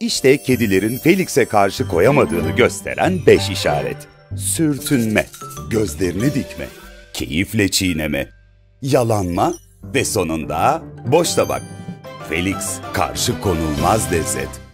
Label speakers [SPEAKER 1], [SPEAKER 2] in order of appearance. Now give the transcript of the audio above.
[SPEAKER 1] İşte kedilerin Felix'e karşı koyamadığını gösteren beş işaret. Sürtünme, gözlerini dikme, keyifle çiğneme, yalanma ve sonunda boş tabak. Felix karşı konulmaz lezzet.